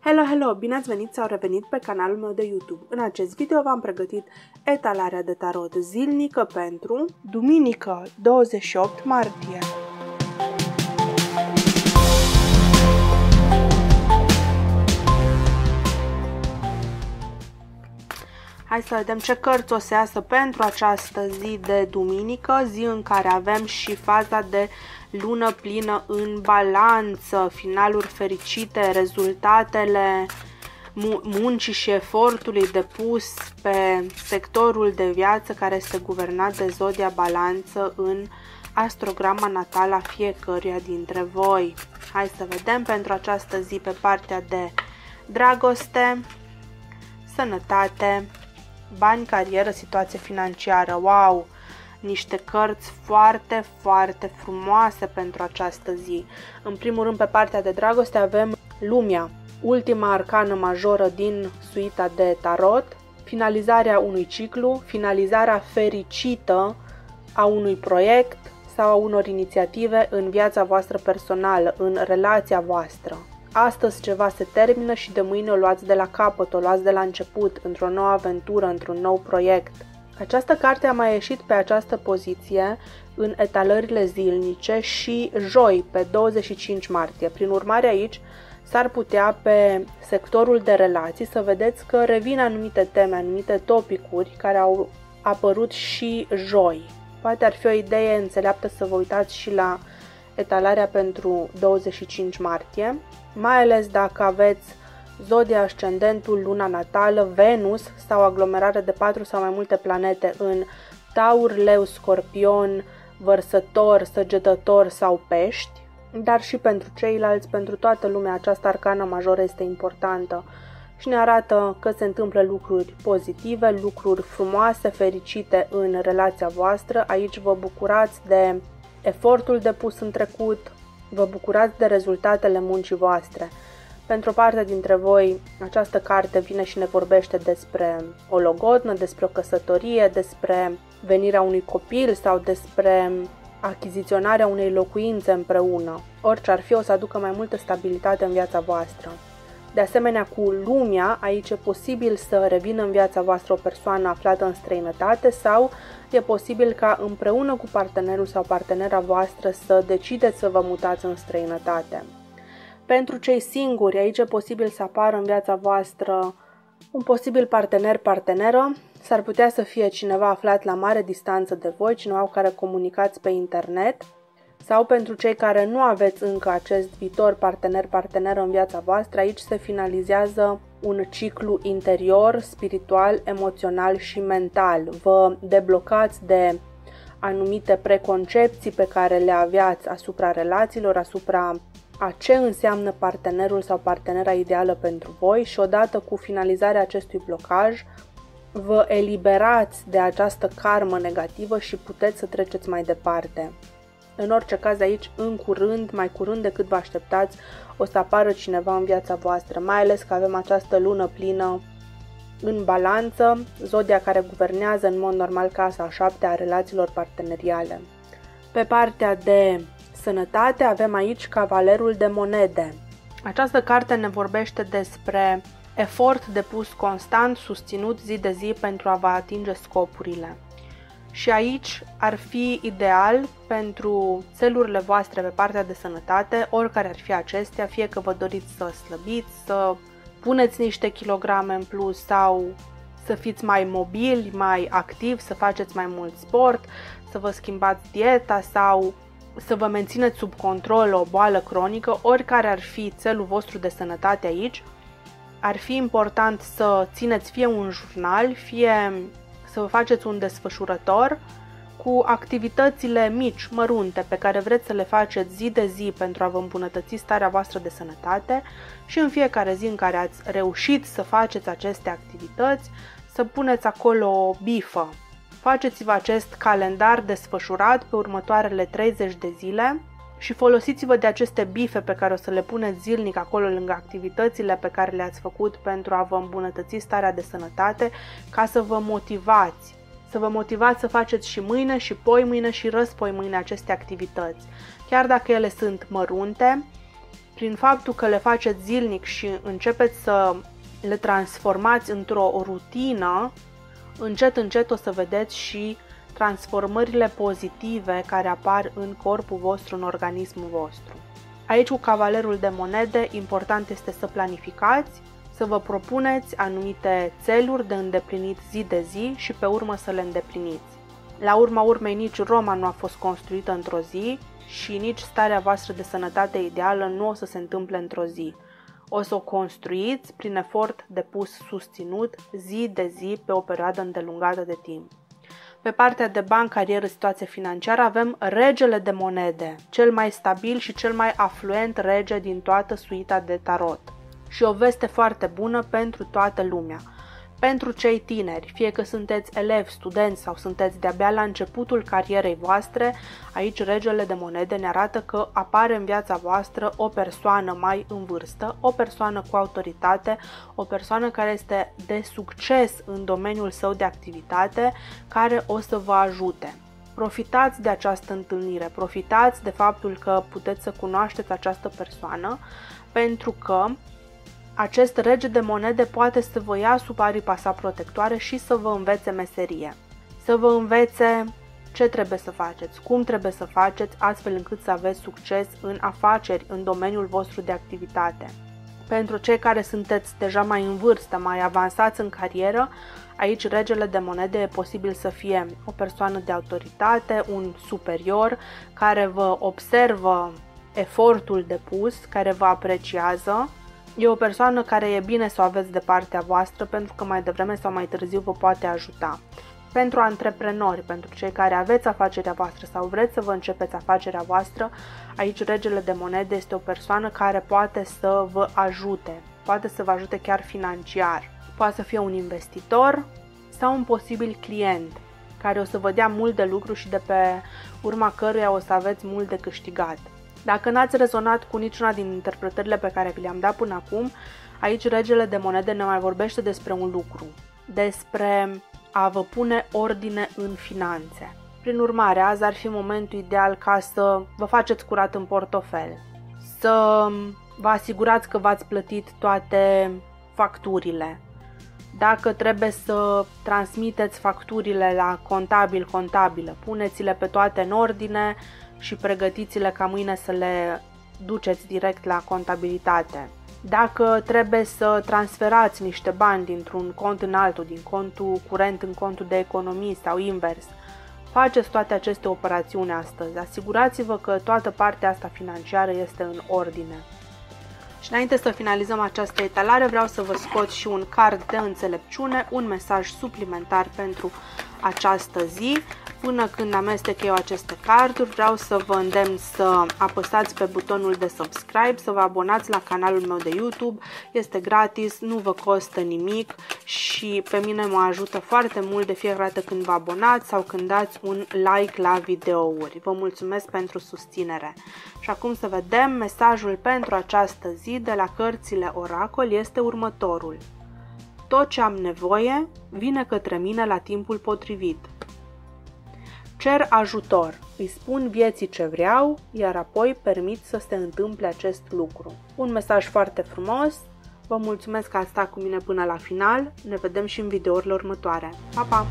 Hello, hello! Bine ați venit sau revenit pe canalul meu de YouTube. În acest video v-am pregătit etalarea de tarot zilnică pentru duminică 28 martie. Hai să vedem ce cărți o să iasă pentru această zi de duminică, zi în care avem și faza de lună plină în balanță, finaluri fericite, rezultatele muncii și efortului depus pe sectorul de viață care este guvernat de zodia balanță în astrograma natală a fiecăruia dintre voi. Hai să vedem pentru această zi pe partea de dragoste, sănătate, bani, carieră, situație financiară. Wow! Niște cărți foarte, foarte frumoase pentru această zi. În primul rând, pe partea de dragoste avem Lumia, ultima arcană majoră din suita de tarot, finalizarea unui ciclu, finalizarea fericită a unui proiect sau a unor inițiative în viața voastră personală, în relația voastră. Astăzi ceva se termină și de mâine o luați de la capăt, o luați de la început, într-o nouă aventură, într-un nou proiect. Această carte a mai ieșit pe această poziție în etalările zilnice și joi, pe 25 martie. Prin urmare aici s-ar putea pe sectorul de relații să vedeți că revin anumite teme, anumite topicuri care au apărut și joi. Poate ar fi o idee înțeleaptă să vă uitați și la etalarea pentru 25 martie, mai ales dacă aveți zodia ascendentul, luna natală, Venus sau aglomerare de 4 sau mai multe planete în Taur, Leu, Scorpion, Vărsător, Săgetător sau Pești, dar și pentru ceilalți, pentru toată lumea, această arcană majoră este importantă și ne arată că se întâmplă lucruri pozitive, lucruri frumoase, fericite în relația voastră. Aici vă bucurați de efortul depus în trecut, vă bucurați de rezultatele muncii voastre. Pentru o parte dintre voi, această carte vine și ne vorbește despre o logodnă, despre o căsătorie, despre venirea unui copil sau despre achiziționarea unei locuințe împreună. Orice ar fi, o să aducă mai multă stabilitate în viața voastră. De asemenea, cu lumea, aici e posibil să revină în viața voastră o persoană aflată în străinătate sau e posibil ca împreună cu partenerul sau partenera voastră să decideți să vă mutați în străinătate. Pentru cei singuri, aici e posibil să apară în viața voastră un posibil partener-parteneră, s-ar putea să fie cineva aflat la mare distanță de voi, cineva cu care comunicați pe internet, sau pentru cei care nu aveți încă acest viitor partener-partener în viața voastră, aici se finalizează un ciclu interior, spiritual, emoțional și mental. Vă deblocați de anumite preconcepții pe care le aveați asupra relațiilor, asupra a ce înseamnă partenerul sau partenera ideală pentru voi și odată cu finalizarea acestui blocaj, vă eliberați de această karmă negativă și puteți să treceți mai departe. În orice caz aici, în curând, mai curând decât vă așteptați, o să apară cineva în viața voastră, mai ales că avem această lună plină în balanță, zodia care guvernează în mod normal casa a șapte a relațiilor parteneriale. Pe partea de sănătate avem aici Cavalerul de Monede. Această carte ne vorbește despre efort depus constant, susținut zi de zi pentru a vă atinge scopurile. Și aici ar fi ideal pentru țelurile voastre pe partea de sănătate, oricare ar fi acestea, fie că vă doriți să slăbiți, să puneți niște kilograme în plus sau să fiți mai mobili, mai activi, să faceți mai mult sport, să vă schimbați dieta sau să vă mențineți sub control o boală cronică, oricare ar fi țelul vostru de sănătate aici, ar fi important să țineți fie un jurnal, fie să vă faceți un desfășurător cu activitățile mici, mărunte, pe care vreți să le faceți zi de zi pentru a vă îmbunătăți starea voastră de sănătate și în fiecare zi în care ați reușit să faceți aceste activități, să puneți acolo o bifă Faceți-vă acest calendar desfășurat pe următoarele 30 de zile și folosiți-vă de aceste bife pe care o să le puneți zilnic acolo lângă activitățile pe care le-ați făcut pentru a vă îmbunătăți starea de sănătate ca să vă motivați. Să vă motivați să faceți și mâine și poi mâine și răspoi mâine aceste activități. Chiar dacă ele sunt mărunte, prin faptul că le faceți zilnic și începeți să le transformați într-o rutină, încet, încet o să vedeți și transformările pozitive care apar în corpul vostru, în organismul vostru. Aici, cu cavalerul de monede, important este să planificați, să vă propuneți anumite țeluri de îndeplinit zi de zi și pe urmă să le îndepliniți. La urma urmei, nici Roma nu a fost construită într-o zi și nici starea voastră de sănătate ideală nu o să se întâmple într-o zi. O să o construiți prin efort depus susținut zi de zi pe o perioadă îndelungată de timp. Pe partea de bani, carieră, situație financiară avem regele de monede, cel mai stabil și cel mai afluent rege din toată suita de tarot. Și o veste foarte bună pentru toată lumea. Pentru cei tineri, fie că sunteți elevi, studenți sau sunteți de-abia la începutul carierei voastre, aici regele de monede ne arată că apare în viața voastră o persoană mai în vârstă, o persoană cu autoritate, o persoană care este de succes în domeniul său de activitate, care o să vă ajute. Profitați de această întâlnire, profitați de faptul că puteți să cunoașteți această persoană, pentru că acest rege de monede poate să vă ia sub aripa sa protectoare și să vă învețe meserie. Să vă învețe ce trebuie să faceți, cum trebuie să faceți, astfel încât să aveți succes în afaceri, în domeniul vostru de activitate. Pentru cei care sunteți deja mai în vârstă, mai avansați în carieră, aici regele de monede e posibil să fie o persoană de autoritate, un superior care vă observă efortul depus, care vă apreciază E o persoană care e bine să o aveți de partea voastră pentru că mai devreme sau mai târziu vă poate ajuta. Pentru antreprenori, pentru cei care aveți afacerea voastră sau vreți să vă începeți afacerea voastră, aici regele de monede este o persoană care poate să vă ajute, poate să vă ajute chiar financiar. Poate să fie un investitor sau un posibil client care o să vă dea mult de lucru și de pe urma căruia o să aveți mult de câștigat. Dacă n-ați rezonat cu niciuna din interpretările pe care vi le-am dat până acum, aici regele de monede ne mai vorbește despre un lucru, despre a vă pune ordine în finanțe. Prin urmare, azi ar fi momentul ideal ca să vă faceți curat în portofel, să vă asigurați că v-ați plătit toate facturile. Dacă trebuie să transmiteți facturile la contabil, contabilă, puneți-le pe toate în ordine, și pregătiți-le ca mâine să le duceți direct la contabilitate. Dacă trebuie să transferați niște bani dintr-un cont în altul, din contul curent în contul de economii sau invers, faceți toate aceste operațiuni astăzi. Asigurați-vă că toată partea asta financiară este în ordine. Și înainte să finalizăm această etalare, vreau să vă scot și un card de înțelepciune, un mesaj suplimentar pentru această zi. Până când amestec eu aceste carduri, vreau să vă îndemn să apăsați pe butonul de subscribe, să vă abonați la canalul meu de YouTube. Este gratis, nu vă costă nimic și pe mine mă ajută foarte mult de fiecare dată când vă abonați sau când dați un like la videouri. Vă mulțumesc pentru susținere. Și acum să vedem, mesajul pentru această zi de la cărțile Oracol este următorul. Tot ce am nevoie vine către mine la timpul potrivit. Cer ajutor, îi spun vieții ce vreau, iar apoi permit să se întâmple acest lucru. Un mesaj foarte frumos, vă mulțumesc că ați stat cu mine până la final, ne vedem și în videourile următoare. Pa, pa!